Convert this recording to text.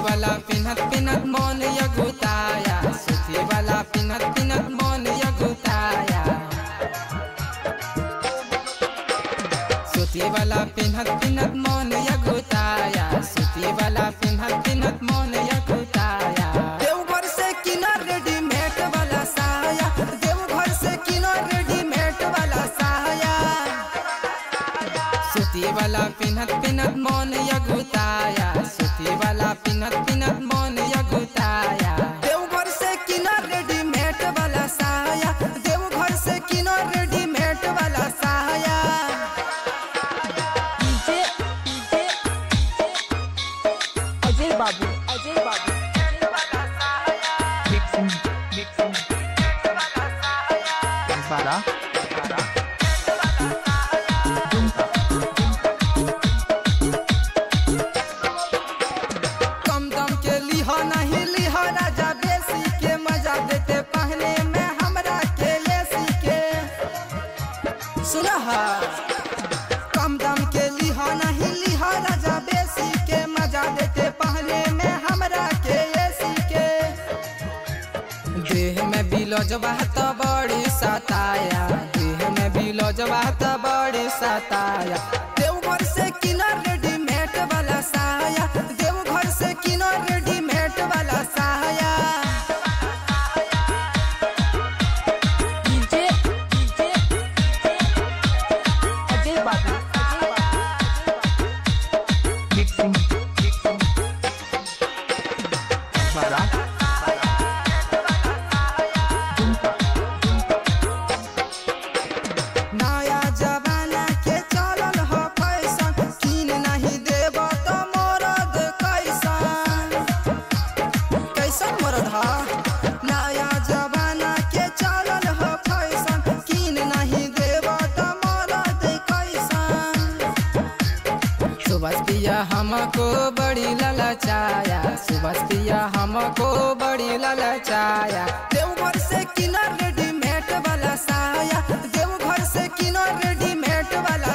वाला पिनत पिनत मन यगुताया सुखी वाला पिनत पिनत मन यगुताया सुखी वाला पिनत पिनत मन यगुताया सूती वाला पिनत पिनत मन यगुताया। सूती वाला पिनत पिनत मन यगुताया। देवघर से किनर रेडीमेड वाला साया। देवघर से किनर रेडीमेड वाला साया। DJ DJ Ajay Babu Ajay Babu. Mixing, mixing. Para, para. में तो बड़ी सताया देह में बिलजबा तो बड़ी सताया। सुबह पिया हमको बड़ी ललचाया। सुबह पिया हमको बड़ी ललचाया। देवघर से किनर रेडीमेड वाला साया। देवघर से किनर रेडीमेड वाला